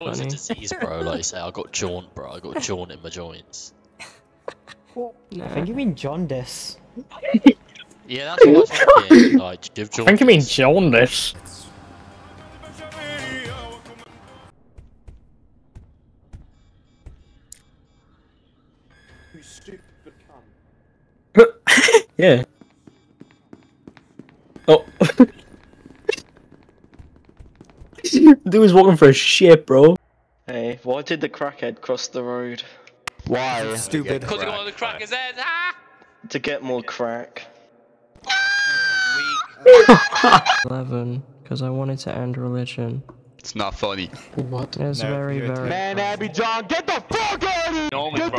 It's a disease, bro. Like you say, I got jaunt, bro. I got jaunt in my joints. Nah. I think you mean jaundice. Yeah, that's what I think. Like, give I think you mean jaundice. yeah. Oh. Dude was walking for a shit, bro. Hey, why did the crackhead cross the road? Why? Stupid. Because one of the crackers head. Ah! To get more crack. 11, because I wanted to end religion. It's not funny. It's very, very. Man, Abby John, get the fuck out of here! Get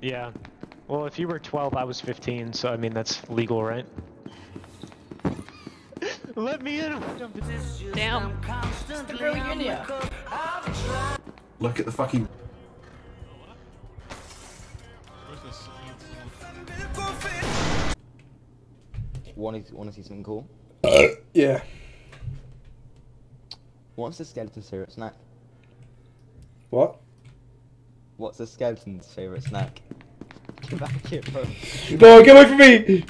Yeah. Well, if you were 12, I was 15, so I mean that's legal, right? Let me in. Damn. Look at the fucking. Want to, want to see something cool? Yeah. What's the skeleton's favourite snack? What? What's the skeleton's favourite snack? Get back here, bro. No, get away from me!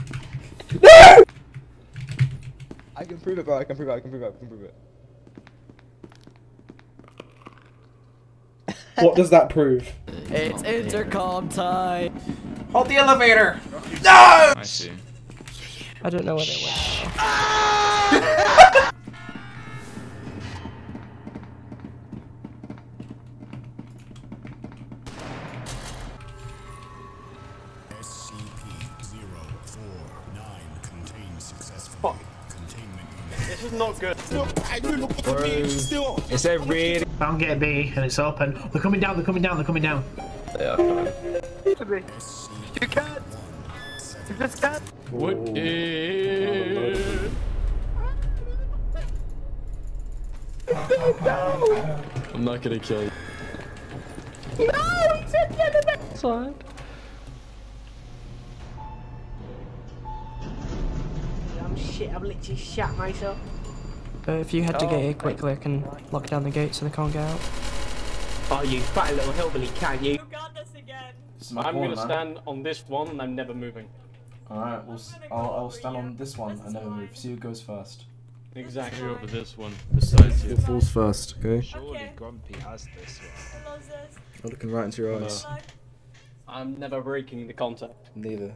No! I can prove it, bro. I can prove it. I can prove it. I can prove it. What does that prove? It's intercom time. Hold the elevator! No! I see. I don't know where they went. Now. Is that really? Found gate B and it's open. They're coming down, they're coming down, they're coming down. They are coming. You can't! You just can't! What is. No! I'm not gonna kill you. I'm shit. I've literally shat myself. Uh, if you head to gate A quickly, I can lock down the gate so they can't get out. Oh, you fat little hillbilly, can you? I'm gonna stand on this one and I'm never moving. Alright, we'll, s- I'll, I'll stand on this one and never move. See who goes first. Exactly. over this one, besides you. Who falls first, okay? Surely Grumpy has this one. I'm looking right into your eyes. I'm never breaking the contact. Neither.